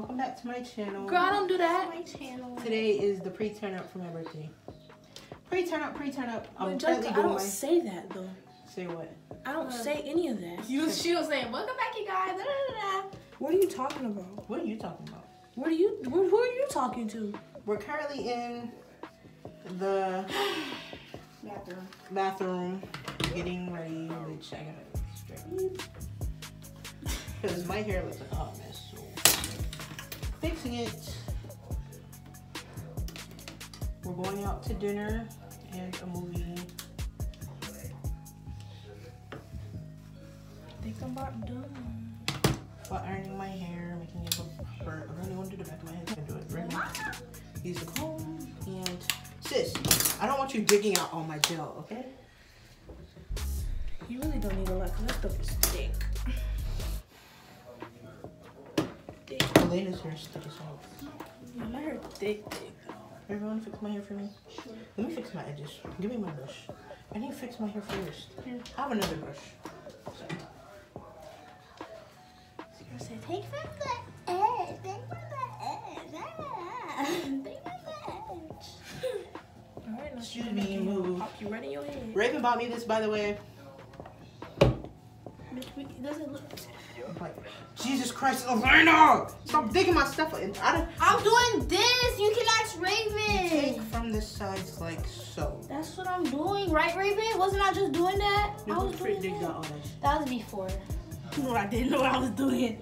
welcome back to my channel. Girl, I don't do that. My channel. Today is the pre-turn up for my birthday. Pre-turn up, pre-turn up. I'm But Jessica, I don't my say that though. say what? I don't uh, say any of that. You, she was saying, welcome back, you guys. Da, da, da, da. What are you talking about? What are you talking about? What are you? Who, who are you talking to? We're currently in the Bathroom. bathroom getting ready, which I gotta straighten. Because my hair looks like a hot mess. Fixing it. We're going out to dinner and a movie. I think I'm about done. While ironing my hair, making it look burnt. I really want to do the back of my head. I do it right now. Use the comb and sis, I don't want you digging out all my gel, okay? You really don't need a lot because that stuff is thick. Elena's hair is thick as hell. My hair thick, thick. Everyone fix my hair for me? Let me fix my edges. Give me my brush. I need to fix my hair first. Here, I have another brush. Girl said, take from the edge. Take from the edge. Ah, Take from the edge. All right, now Excuse me, move. You right in your head. Raven bought me this, by the way. Bitch, we, it doesn't look. I'm like, Jesus Christ, Elena! Stop digging my stuff in. I don't I'm doing this. You can ask Raven. take Raven. from the sides like so. That's what I'm doing, right, Raven? Wasn't I just doing that? No, I was who doing digged that. out all that shit? That was before. No, I didn't know what I was doing.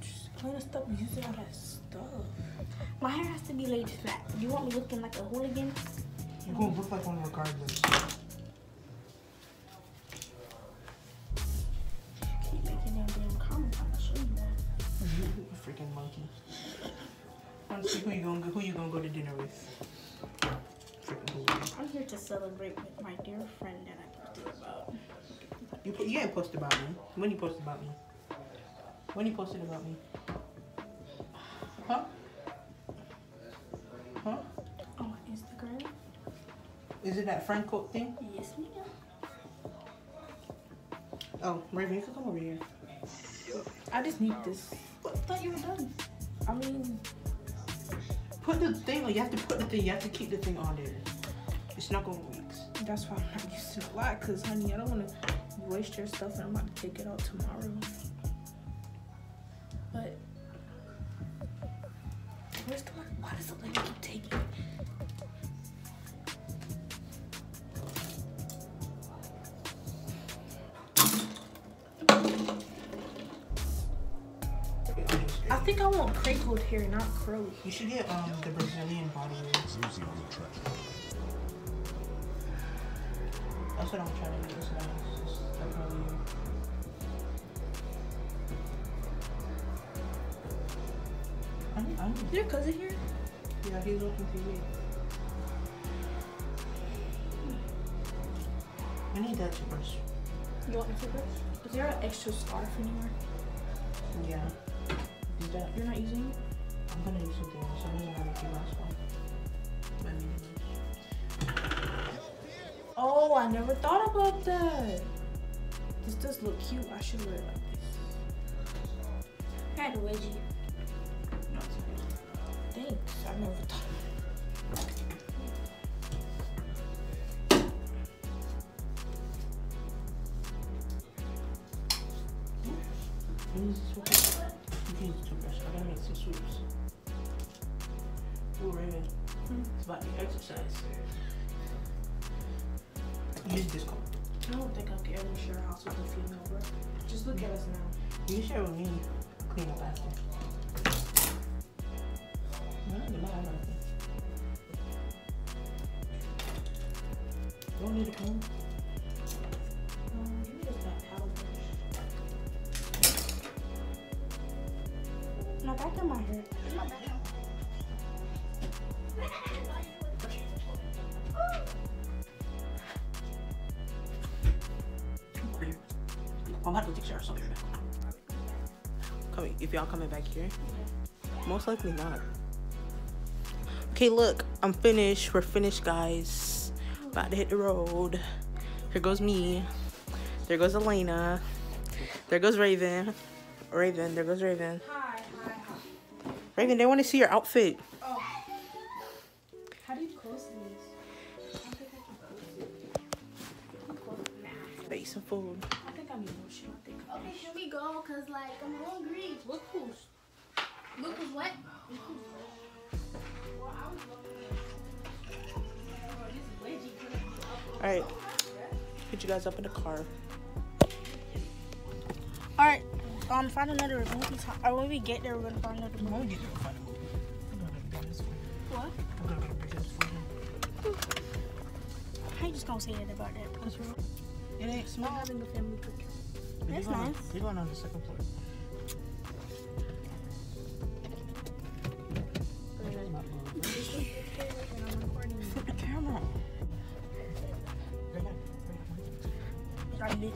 Just clean the stuff and use all that stuff. My hair has to be laid flat. You want me looking like a hooligan? You're gonna look like one regardless. I to see who you gonna go, who you gonna go to dinner with. I'm here to celebrate with my dear friend that I posted about. You, you ain't posted about me. When you posted about me? When you posted about me? Huh? Huh? On my Instagram. Is it that friend quote thing? Yes, ma'am. Oh, Raven, you can come over here. I just need this. I thought you were done. I mean, Put the thing, like, you have to put the thing, you have to keep the thing on there. It's not going to weeks. that's why I'm not using a lot. Cause honey, I don't want to waste your stuff, and I'm about to take it out tomorrow. I think I want crinkled hair, not curly. You should get um the Brazilian body oil. Susie on the track. That's what I'm trying to do. It's nice. It's like really- I'm, I'm, Your cousin here? yeah, he's watching TV. I need that toothbrush. You want me to brush? Is there an extra scarf anywhere? Yeah. You're not using it? I'm gonna use something else. I don't have a few last one. But I need this. Oh, I never thought about that. This does look cute. I should wear it like this. I had a wedgie. No, it's okay. Thanks. I never thought. I gotta make some swoops. Ooh, Raven. Hmm. It's about the exercise. Use this comb. I don't think I could ever share a house with a female, bro. Just look at us now. You share with me. Clean up after. No, I didn't have nothing. You don't need a comb. Back in my. I'm about to take shower, so I'll be right back. Come, if y'all coming back here, most likely not. Okay, look, I'm finished. We're finished, guys. About to hit the road. Here goes me. There goes Elena. There goes Raven. Raven, there goes Raven. Hi. Raven, they want to see your outfit. Oh. How do you close these? I don't think I can close it. Can you close it? Nah. Bake some food. I think I need more. I think I Okay, here we go, cause like I'm hungry. Look who's. Look who's what? Look who's what? Well, I was looking at. Oh, this wedgie couldn't be up. All right. Put you guys up in the car. All right. Um, find another movie time. Or when we get there, we're gonna find another movie. What? How you just gonna say that about that? It ain't small. Having a family picture. That's nice. We're going on the second floor. Flip the camera. I need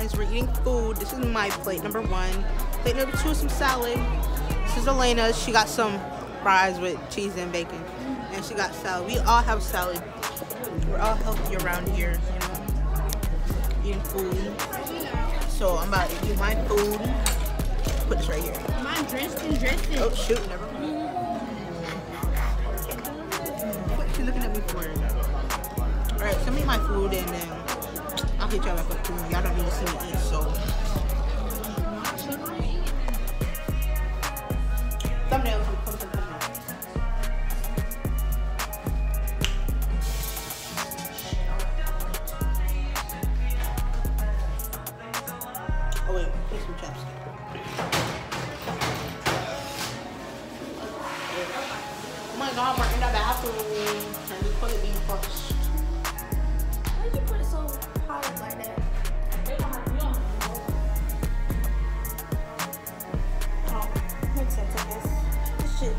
guys, we're eating food. This is my plate number one. Plate number two is some salad. This is Elena's. She got some fries with cheese and bacon. And she got salad. We all have salad. We're all healthy around here, you know. Eating food. So I'm about to eat my food. Put this right here. Mine dressed and dressed Oh shoot, never mind. What you looking at me for? Alright, send me my food and then hit y'all don't need to see me eat, so.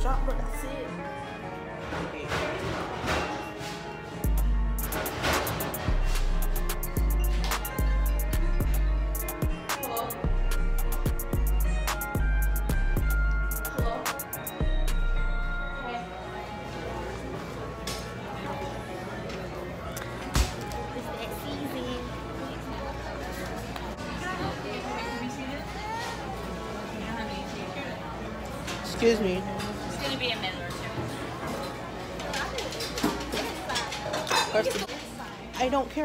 Dropped, but that's it.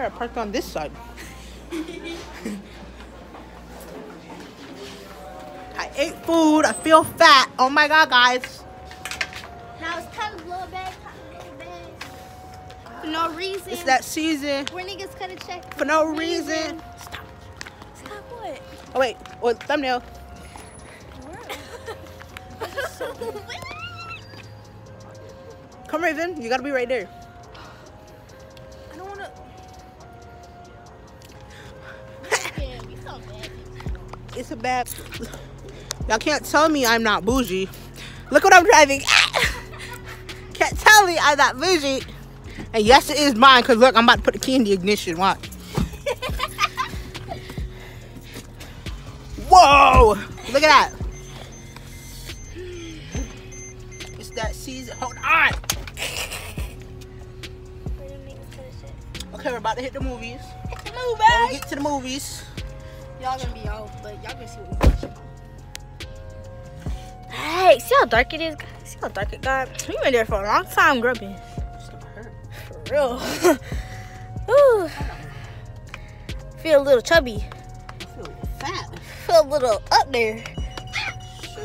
I. I parked on this side. I ate food. I feel fat. Oh my god, guys. Now it's time to blow a bag, time to blow a bag. For no reason. It's that season. Where niggas cut a check. For no reason. Stop. Stop what? Oh wait. What thumbnail? Come, Raven. You gotta be right there. it's a bad. Y'all can't tell me I'm not bougie. Look what I'm driving. can't tell me I'm not bougie. And yes, it is mine, because look, I'm about to put the key in the ignition. Watch. Whoa! Look at that. It's that season. Hold on. Okay, we're about to hit the movies. It's the movies. When get to the movies. Y'all gonna be off, but y'all gonna see what we watching. Hey, see how dark it is? guys? See how dark it got? We been there for a long time grubbing. it's gonna hurt. For real. Ooh. Feel a little chubby. I feel a little fat. Feel a little up there. Shoot.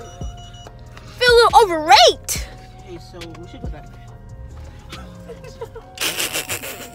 Feel a little overweight. Hey, so we should go back.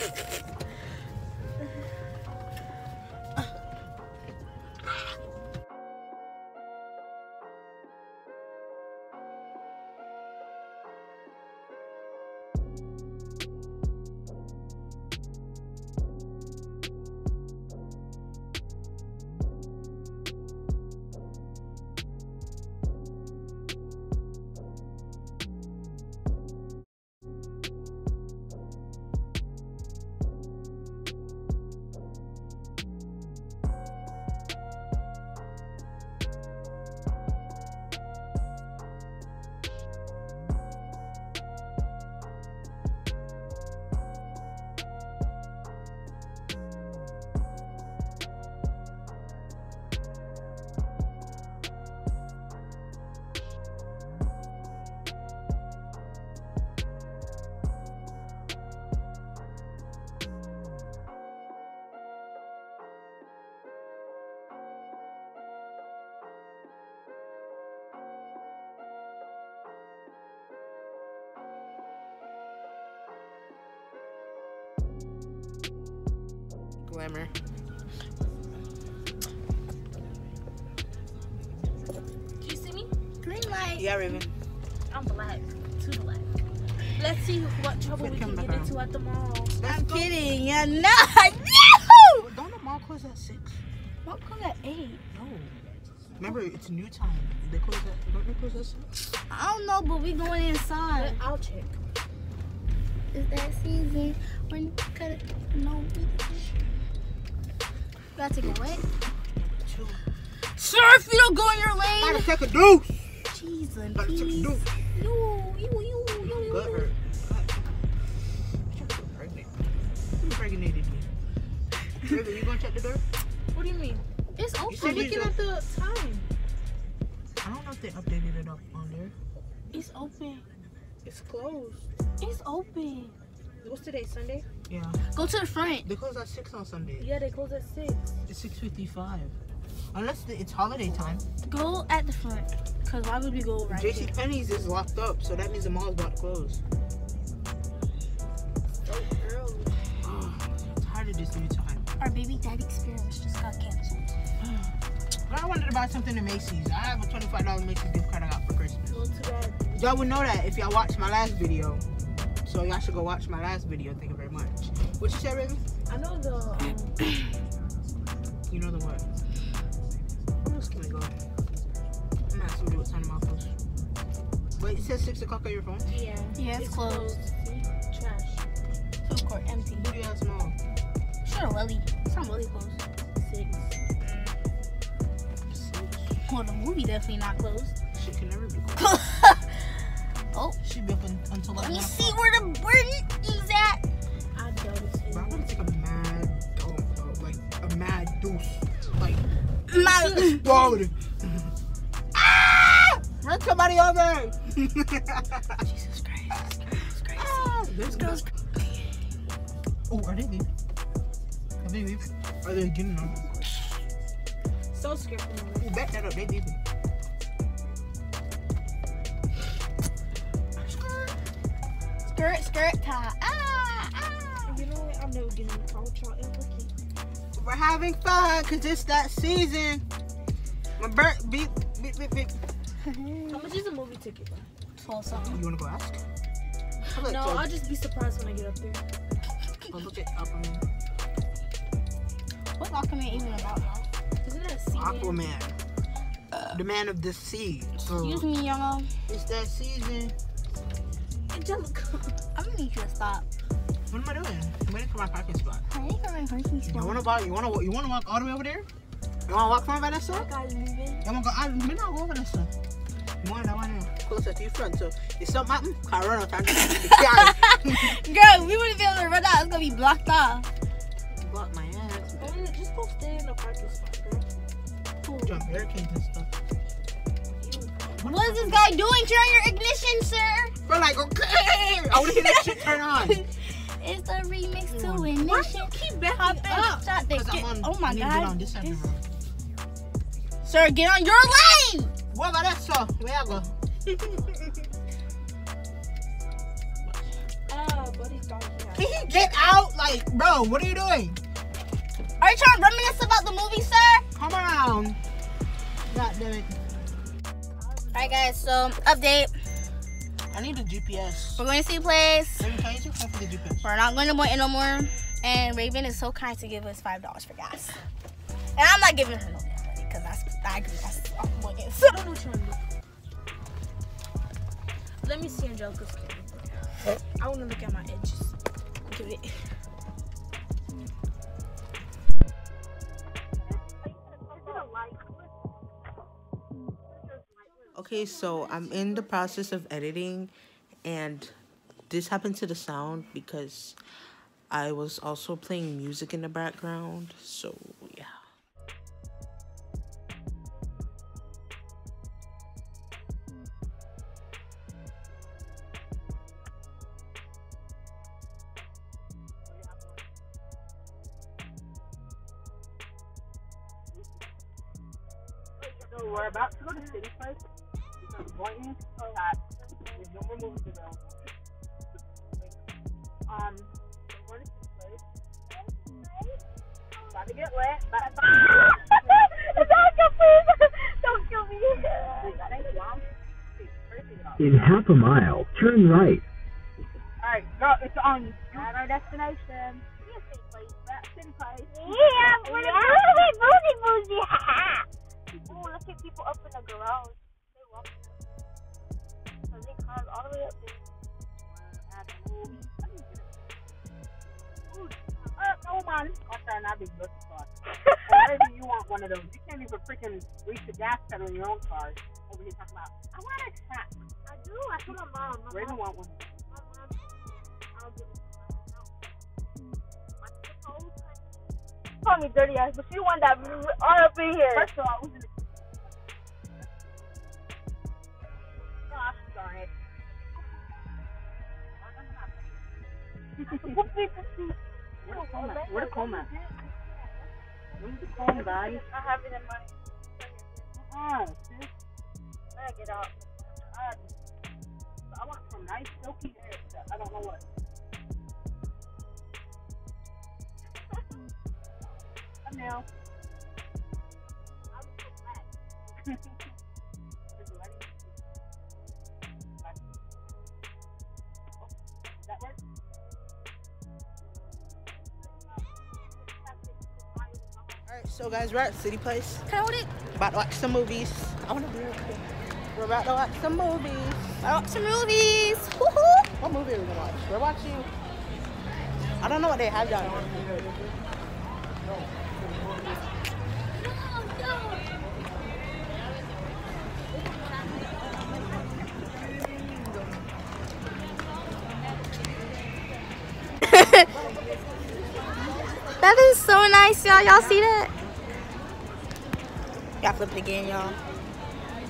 Glamour. Do you see me? Green light. Yeah, Raven. I'm black. Too black. Let's see what trouble we can get into at the mall. Let's I'm go. kidding. You're not. No! Don't the mall close at six? What come at 8? No. Remember, it's new time. They close at. Don't they close at six? I don't know, but we going inside. I'll check. Is that season when you cut it. No. Gotta take it wet. Sir, if you don't go in your Gotta lane. take a deuce. And Gotta take a deuce. You, you, you, you, Gut you. hurt. Pregnant. Who impregnated me? Raven, you gonna check the door? What do you mean? It's open. Looking at the time. I don't know if they updated it up on there. It's open. It's closed. It's open. What's today? Sunday? Yeah. Go to the front. They close at six on Sunday. Yeah, they close at six. It's six fifty-five. Unless the, it's holiday time. Go at the front. Cause why would we go right JC here? Penney's is locked up, so that means the mall's about to close. So early. Oh, I'm tired of this new time. Our baby daddy experience just got canceled. But I wanted to buy something to Macy's. I have a twenty-five dollar Macy's gift card I got for Christmas. Well, too bad. Y'all would know that if y'all watched my last video. So y'all should go watch my last video. Thank you very much. What you say, Raven? I know the. Um, You know the what? Where else can we go? I'm gonna have somebody what time tomorrow close. Wait, it says six o'clock on your phone. yeah. Yeah, it's closed. See? Trash. Food court empty. Booty ass mall. Sure, Welly. It's not Welly closed. Six. Well, the movie definitely not closed. Shit can never be closed. oh, Should be up until like let me see where the where is mad like explode. ah! Run somebody over! Jesus Christ. Ah, this girl's. Oh, are they leaving? Are they leaving? Are they getting on? so scared for me. Oh, back that up. They leaving. Skirt, skirt, tie. Ah, ah. You know what? I'm never getting in the car y'all ever again. We're having fun because it's that season. My birth beep beep beep beep. How much is a movie ticket? bro? Twelve something. You wanna go ask? How about No, twelve? I'll just be surprised when I get up there. Oh, look at Aquaman. What Aquaman even about? Isn't that a scene? Aquaman. The man of the sea. So Excuse me, y'all. it's that season. Angelica. I'm gonna need you to stop. What am I doing? I'm waiting for my parking spot. I think I'm in parking You wanna walk? You wanna you wanna walk all the way over there? You wanna walk from Vanessa? That guy's moving. You wanna go? I, we're not go Vanessa. Mwana wana closer to your front. So if something happen, car run out and carry. Girl, we wouldn't be able to run out. It's gonna be blocked off. Block my ass. Just go stay in the parking spot, girl. Jump barricades and stuff. What is this guy doing? Turn on your ignition, sir. Bro, like okay. I wanna hear that shit turn on. It's the remix to Why ignition. Why you keep backing up? shot 'Cause I'm on- Oh my I need on god. this Sir, get on your lane. What about that so? Where I go? Ah. Can he get out? Like, bro, what are you doing? Are you trying to reminisce about the movie, sir? Come around. God damn it. Alright guys, so update. I need a GPS. We're going to see a place. Baby, can you just for the GPS? We're not going to Boynton no more. And Raven is so kind to give us five dollars for gas. And I'm not giving her no damn money because that's I agree. That's off Boynton. So I don't know what you want to do. Let me see Angelica's camera. I want to look at my edges. Give it. Okay, so I'm in the process of editing, and this happened to the sound because I was also playing music in the background. So, yeah. So we're about to go to City Place there's no more available. Um, City Place. About to get enough. In half a mile, turn right. Alright. It's on. At our destination. Yeah, we're boozy, boozy, boozy. Ooh, look at people up in the garage. So they cars all the way up there. Ooh, Uh, oh man. Okay, not big bucket car. Or maybe you want one of those. You can't even freaking reach the gas pedal in your own car. Over here talking about, I want a track. I do. I told my mom. My Raven want one. my mom, I'll give it. Call me dirty ass, but she want that all up in here. First of all, Where the comb at? Where the comb at? Where's the comb, guys? I have it in my. Uh-uh, sis. I get out. I want some nice silky hair stuff. I don't know what. Thumbnail. Is so guys, we're at City Place. Can I hold it? About to watch some movies. I want to be there. We're about to watch some movies. I watch some movies. What movie are we gonna watch? We're watching. I don't know what they have down here. That is so nice, y'all. Y'all see that? Y'all flip it again, y'all.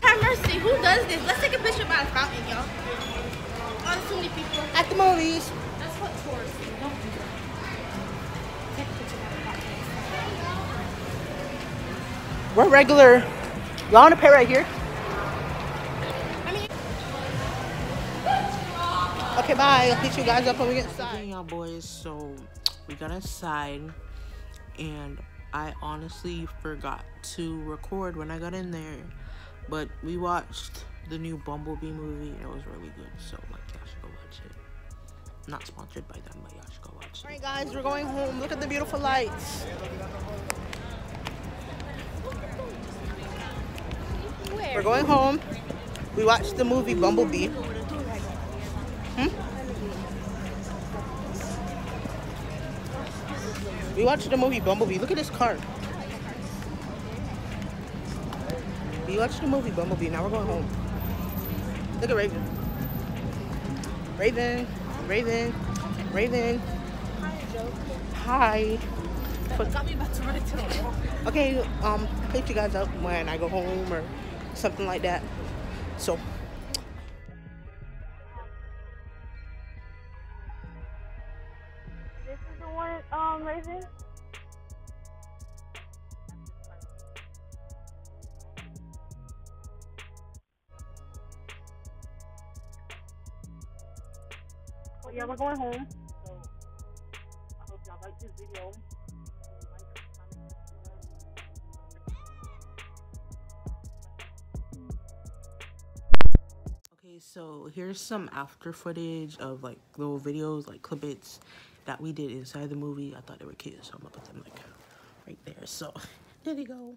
Have mercy. Who does this? Let's take a picture by the fountain, y'all. Oh, there's so many people. At the movies. That's what tourists do. Don't do that. Take a picture by the fountain. We're regular. Y'all want to pay right here? Okay, bye. I'll pick you guys up when we get inside. y'all boys, so we got inside and I honestly forgot to record when I got in there. But we watched the new Bumblebee movie and it was really good. So like y'all should go watch it. Not sponsored by them, but y'all should go watch it. Alright guys, we're going home. Look at the beautiful lights. We're going home. We watched the movie Bumblebee. Hmm? We watched the movie Bumblebee. Look at this car. We watched the movie Bumblebee. Now we're going home. Look at Raven. Raven, Raven, Raven. Hi. But- Got me about to run into. Okay, um, hit you guys up when I go home or something like that. So, like this video. okay, so here's some after footage of like little videos, like clippets that we did inside the movie. I thought they were cute, so I'm gonna put them like right there. So, there they go.